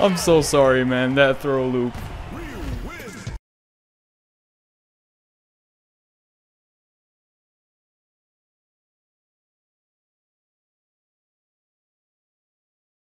I'm so sorry, man. That throw loop